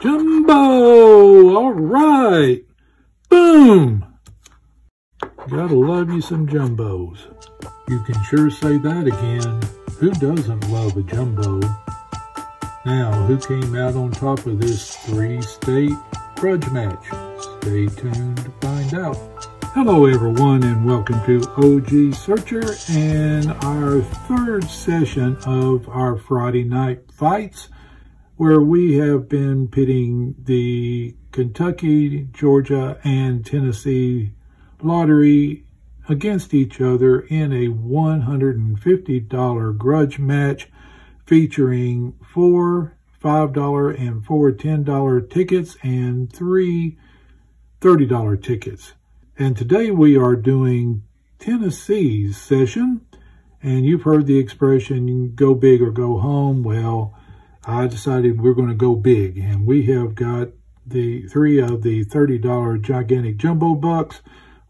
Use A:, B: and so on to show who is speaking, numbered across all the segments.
A: Jumbo! All right. Boom! Gotta love you some jumbos. You can sure say that again. Who doesn't love a jumbo? Now, who came out on top of this three-state grudge match? Stay tuned to find out. Hello everyone and welcome to OG Searcher and our third session of our Friday night fights where we have been pitting the Kentucky, Georgia, and Tennessee lottery against each other in a $150 grudge match featuring four $5 and four $10 tickets and three $30 tickets. And today we are doing Tennessee's session. And you've heard the expression, go big or go home. Well, I decided we're going to go big. And we have got the three of the $30 gigantic jumbo bucks.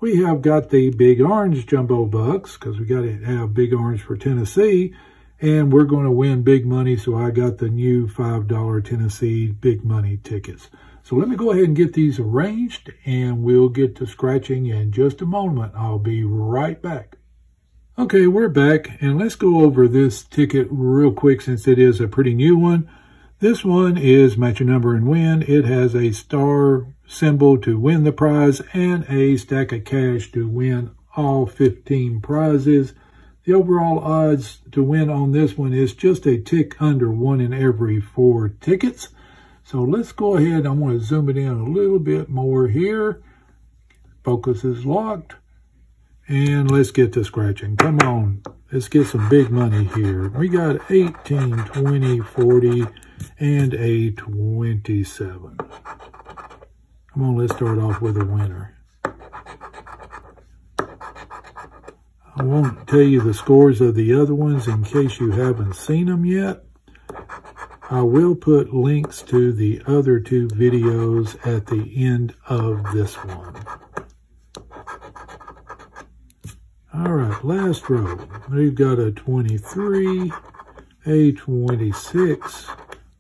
A: We have got the big orange jumbo bucks because we got to have big orange for Tennessee. And we're going to win big money. So I got the new $5 Tennessee big money tickets. So let me go ahead and get these arranged and we'll get to scratching in just a moment. I'll be right back. Okay, we're back and let's go over this ticket real quick since it is a pretty new one. This one is match your number and win. It has a star symbol to win the prize and a stack of cash to win all 15 prizes. The overall odds to win on this one is just a tick under one in every four tickets. So let's go ahead. I want to zoom it in a little bit more here. Focus is locked. And let's get to scratching. Come on. Let's get some big money here. We got 18, 20, 40, and a 27. Come on, let's start off with a winner. I won't tell you the scores of the other ones in case you haven't seen them yet. I will put links to the other two videos at the end of this one. All right, last row. We've got a 23, a 26,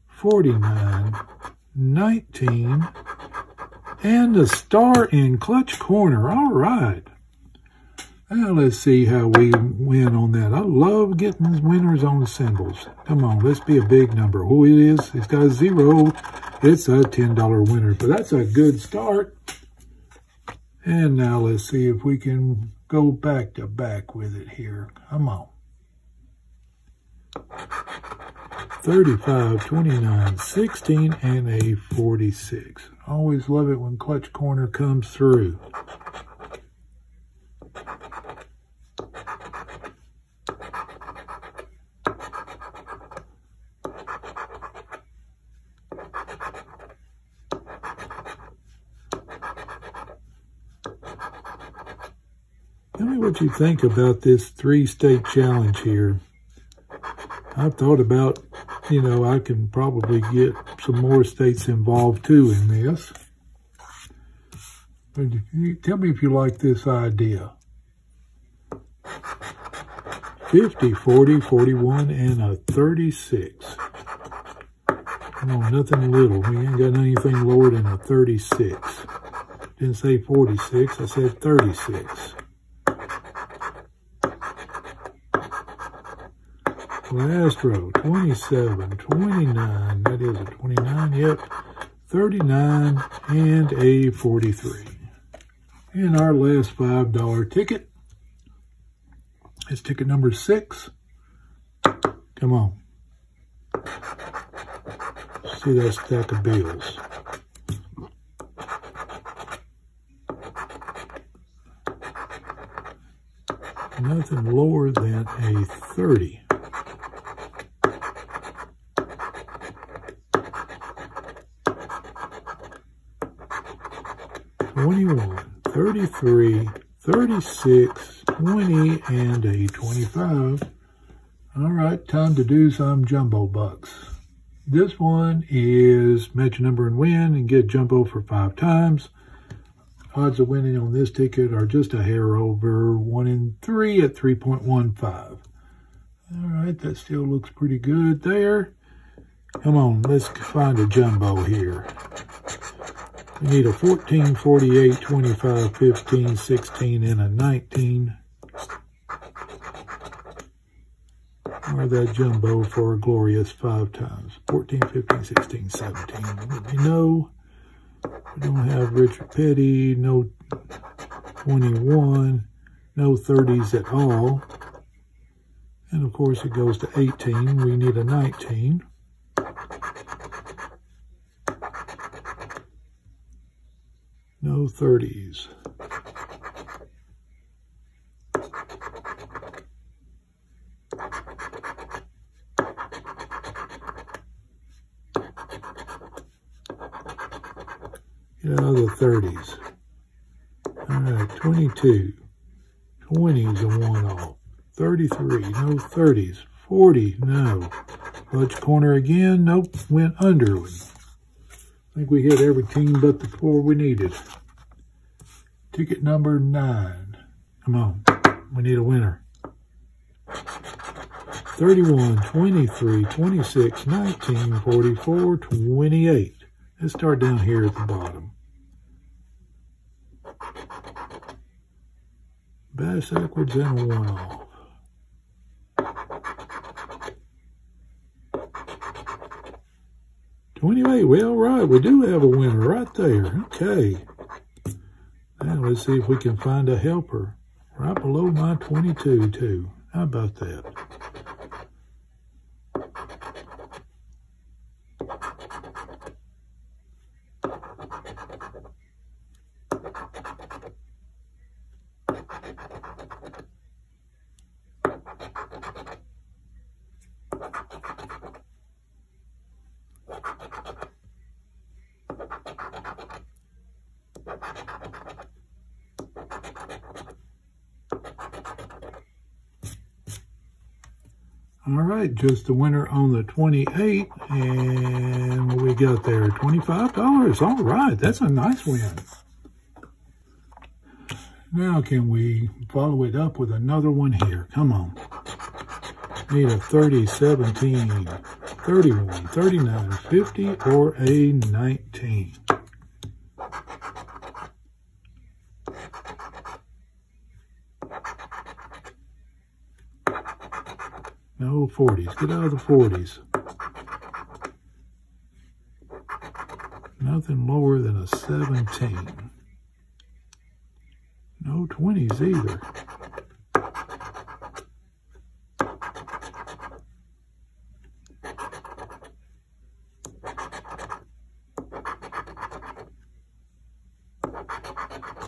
A: 49, 19, and a star in clutch corner. All right. Now let's see how we win on that. I love getting winners on symbols. Come on, let's be a big number. Oh, it is. It's got a zero. It's a $10 winner, but that's a good start. And now let's see if we can go back to back with it here. Come on. 35, 29, 16, and a 46. Always love it when Clutch Corner comes through. You think about this three-state challenge here. I've thought about, you know, I can probably get some more states involved too in this. But tell me if you like this idea. 50, 40, 41, and a 36. Come on, nothing little. We ain't got anything lower than a 36. Didn't say 46, I said 36. Last row, 27, 29, that is a 29, yep, 39, and a 43. And our last $5 ticket is ticket number six. Come on. See that stack of bills. Nothing lower than a 30. 21, 33, 36, 20, and a 25. All right, time to do some jumbo bucks. This one is match a number and win and get jumbo for five times. Odds of winning on this ticket are just a hair over one in three at 3.15. All right, that still looks pretty good there. Come on, let's find a jumbo here. We need a 14, 48, 25, 15, 16, and a 19. Or that jumbo for a glorious five times. 14, 15, 16, 17. No, we don't have Richard Petty, no 21, no 30s at all. And of course it goes to 18. We need a 19. No 30s. Get out of the 30s. All right, 22. 20s a one off. 33, no 30s. 40, no. Clutch corner again, nope, went under. I think we hit every team but the four we needed. Ticket number nine. Come on, we need a winner. 31, 23, 26, 19, 44, 28. Let's start down here at the bottom. Bass backwards and one off. Twenty-eight. Well, right, we do have a winner right there. Okay. Now let's see if we can find a helper right below my 22 too. How about that? All right, just the winner on the 28. And we got there? $25. All right, that's a nice win. Now can we follow it up with another one here? Come on. Need a 30, 17, 31, 39, 50, or a 19. No 40s. Get out of the 40s. Nothing lower than a 17. No 20s either.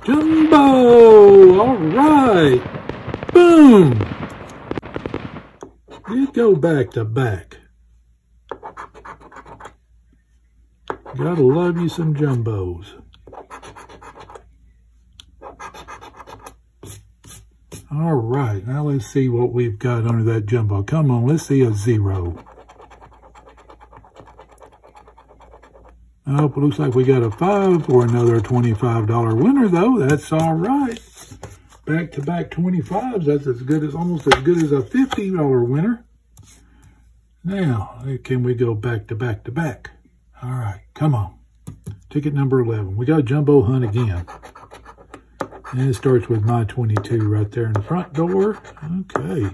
A: Jumbo! All right. Boom! You back to back. Gotta love you some jumbos. All right, now let's see what we've got under that jumbo. Come on, let's see a zero. Oh, it looks like we got a five for another $25 winner, though. That's all right. Back-to-back 25s, that's as good as, almost as good as a $50 winner. Now, can we go back-to-back-to-back? All right, come on. Ticket number 11. We got Jumbo Hunt again. And it starts with my 22 right there in the front door. Okay.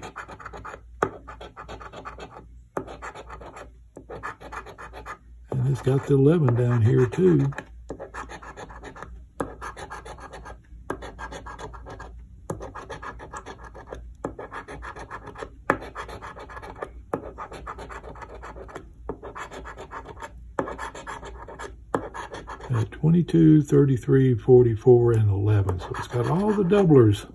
A: And it's got the 11 down here too. At 22, 33, 44, and 11. So it's got all the doublers.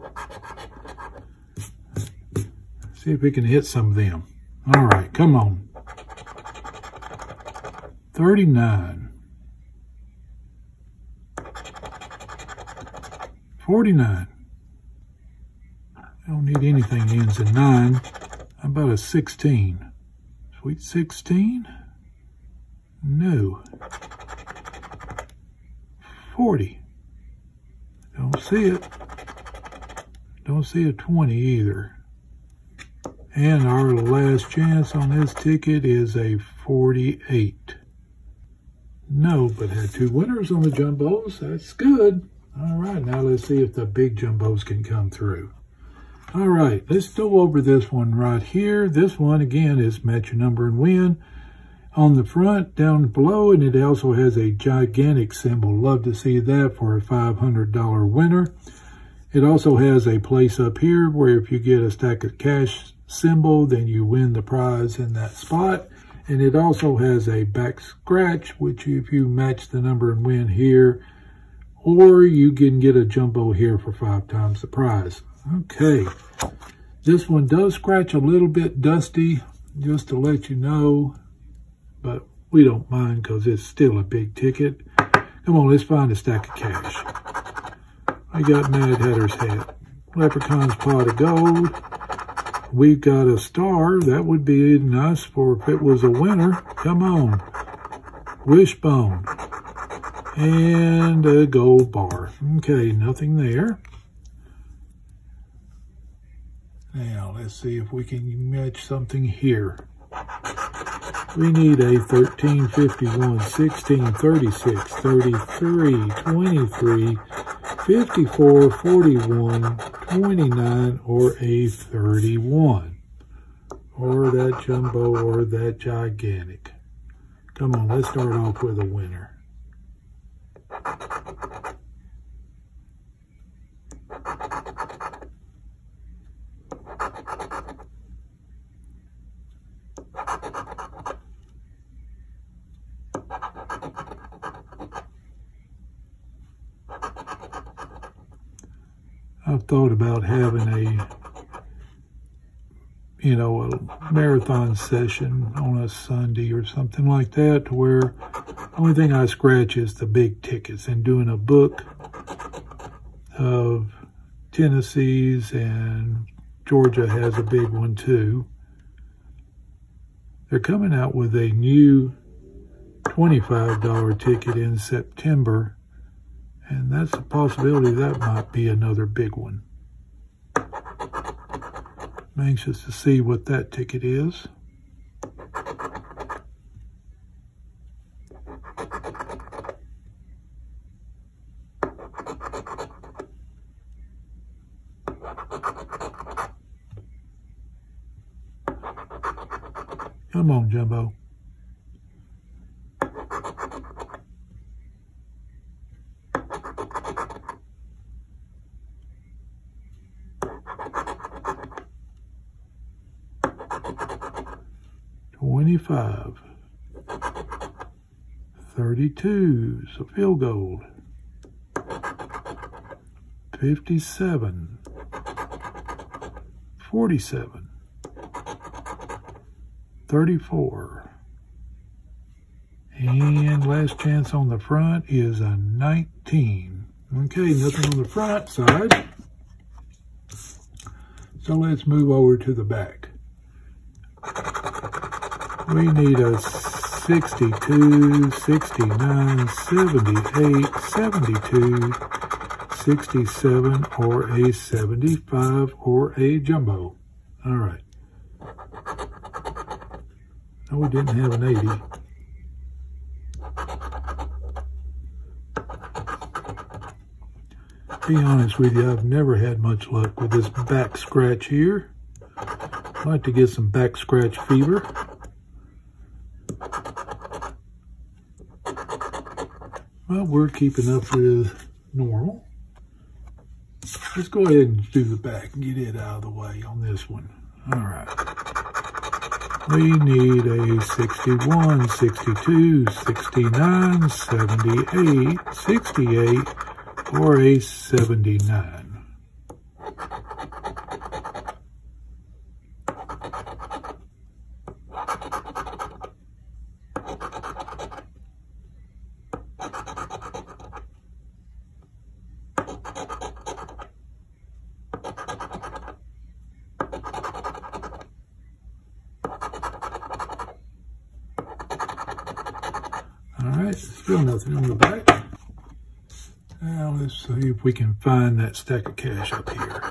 A: See if we can hit some of them. All right, come on. 39. 49. I don't need anything ends in 9. How about a 16? Sweet 16? No. 40. Don't see it. Don't see a 20 either. And our last chance on this ticket is a 48. No, but had two winners on the jumbos. That's good. All right, now let's see if the big jumbos can come through. All right, let's go over this one right here. This one, again, is match your number and win. On the front, down below, and it also has a gigantic symbol. Love to see that for a $500 winner. It also has a place up here where if you get a stack of cash symbol, then you win the prize in that spot. And it also has a back scratch, which if you match the number and win here, or you can get a jumbo here for five times the prize. Okay, this one does scratch a little bit dusty, just to let you know, but we don't mind because it's still a big ticket. Come on, let's find a stack of cash. I got Mad Hatter's hat, Leprechaun's pot of gold, We've got a star. That would be nice for if it was a winner. Come on. Wishbone. And a gold bar. Okay, nothing there. Now, let's see if we can match something here. We need a 13, 51, 16, 36, 33, 23, 54, 41, 29, or a 31. Or that jumbo or that gigantic. Come on, let's start off with a winner. I've thought about having a, you know, a marathon session on a Sunday or something like that to where the only thing I scratch is the big tickets and doing a book of Tennessee's and Georgia has a big one too. They're coming out with a new $25 ticket in September and that's a possibility that might be another big one. I'm anxious to see what that ticket is. Come on, Jumbo. 25. 32 is a field goal. 57. 47. 34. And last chance on the front is a 19. Okay, nothing on the front side. So let's move over to the back. We need a 62, 69, 78, 72, 67, or a 75, or a jumbo. All right. No, we didn't have an 80. Be honest with you, I've never had much luck with this back scratch here. I'd like to get some back scratch fever. Well, we're keeping up with normal. Let's go ahead and do the back and get it out of the way on this one. All right. We need a 61, 62, 69, 78, 68, or a 79. All right, still nothing on the back. Now let's see if we can find that stack of cash up here.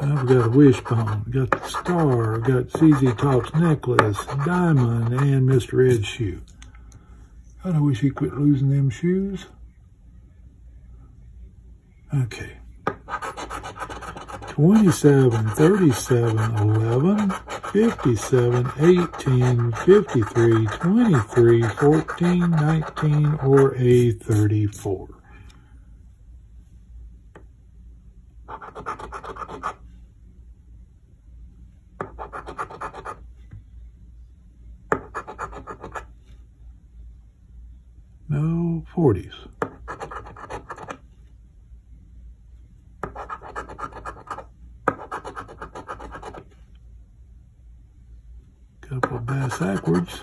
A: I've got a wishbone, got the star, got ZZ Top's necklace, diamond, and Mr. Ed's shoe. God, I wish he quit losing them shoes. Okay. 27, 37, 11, 57, 18, 53, 23, 14, 19, or a 34. No 40s. Couple of bass backwards.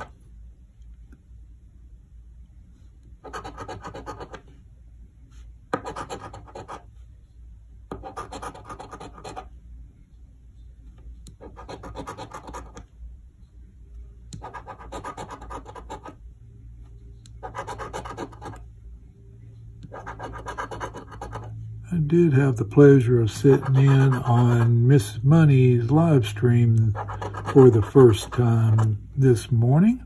A: I did have the pleasure of sitting in on Miss Money's live stream for the first time this morning,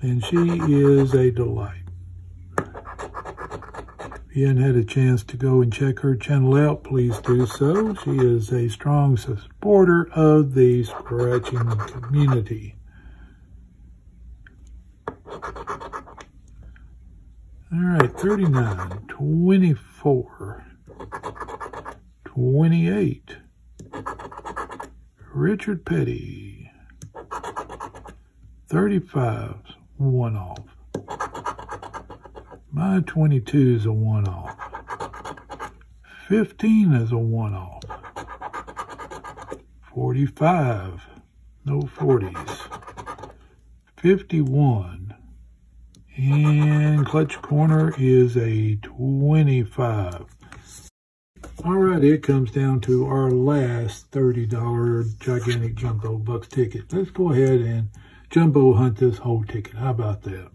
A: and she is a delight. If you haven't had a chance to go and check her channel out, please do so. She is a strong supporter of the scratching community. All right, 39, 24, 28. Richard Petty. 35, one off. My 22 is a one off. 15 is a one off. 45, no 40s. 51, and clutch corner is a 25. All right, it comes down to our last $30 gigantic jumbo bucks ticket. Let's go ahead and jumbo hunt this whole ticket. How about that?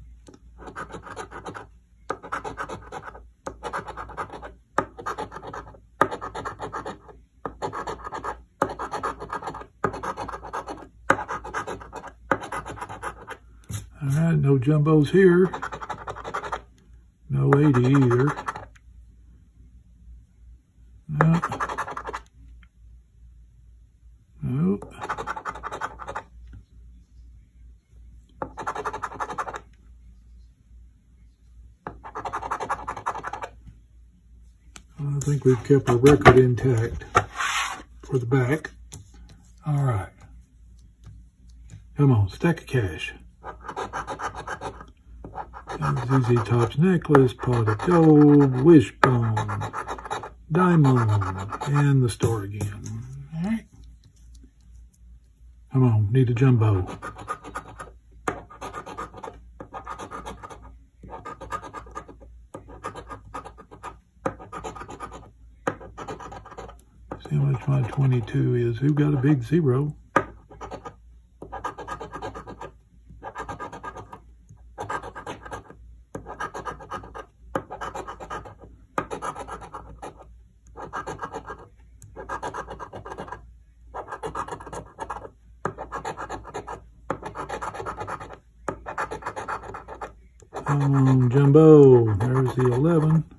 A: All right, no jumbos here. No 80 either. No. Nope. I think we've kept our record intact for the back. All right. Come on, stack of cash. ZZ Top's necklace, pot of gold, wishbone, diamond, and the store again. All right. Come on, need a jumbo. See how much my 22 is. Who got a big zero? Um, Jumbo, there's the 11.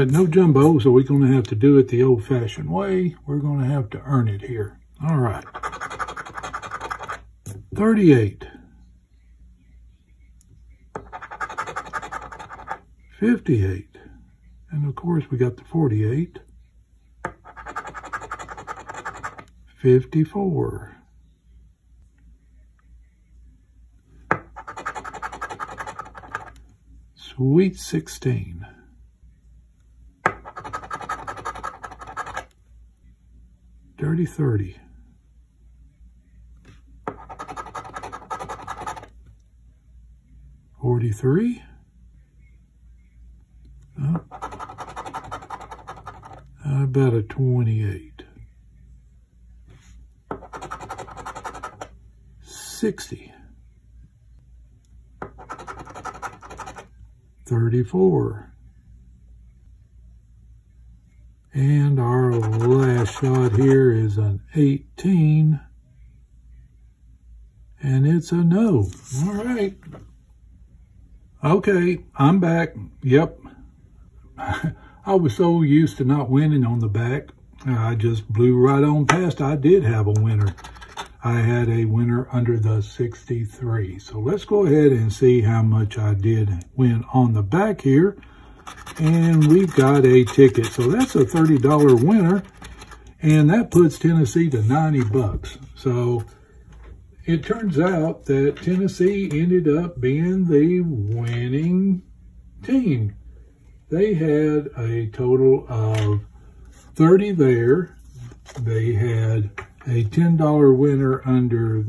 A: uh, no jumbo, so we're going to have to do it the old-fashioned way. We're going to have to earn it here. All right. 38. 58. And of course, we got the 48. 54. sixteen. 30-30. Forty-three. About a twenty-eight. Sixty. Thirty-four. And our last shot here is an 18. And it's a no. All right. Okay, I'm back. Yep. I was so used to not winning on the back. I just blew right on past. I did have a winner. I had a winner under the 63. So let's go ahead and see how much I did win on the back here. And we've got a ticket. So that's a $30 winner. And that puts Tennessee to 90 bucks. So it turns out that Tennessee ended up being the winning team. They had a total of 30 there. They had a $10 winner under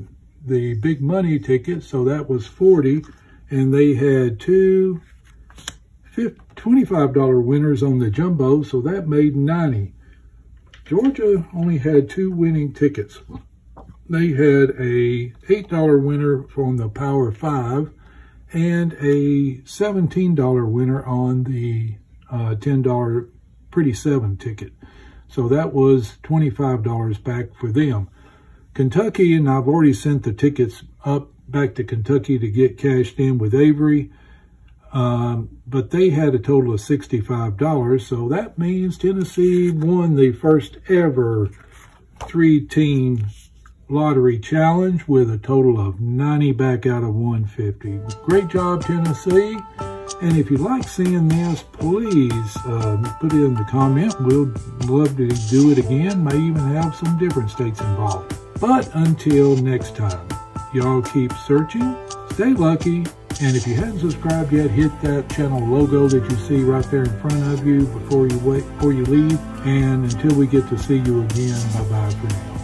A: the big money ticket, so that was 40 and they had two $25 winners on the jumbo, so that made 90. Georgia only had two winning tickets. They had a $8 winner from the Power 5 and a $17 winner on the uh, $10 Pretty 7 ticket. So that was $25 back for them. Kentucky, and I've already sent the tickets up back to Kentucky to get cashed in with Avery. Um, but they had a total of $65. So that means Tennessee won the first ever three-team lottery challenge with a total of 90 back out of 150. Great job, Tennessee. And if you like seeing this, please uh, put it in the comment. We'll love to do it again. May even have some different states involved. But until next time, y'all keep searching, stay lucky, and if you haven't subscribed yet, hit that channel logo that you see right there in front of you before you wait before you leave. And until we get to see you again, bye bye for now.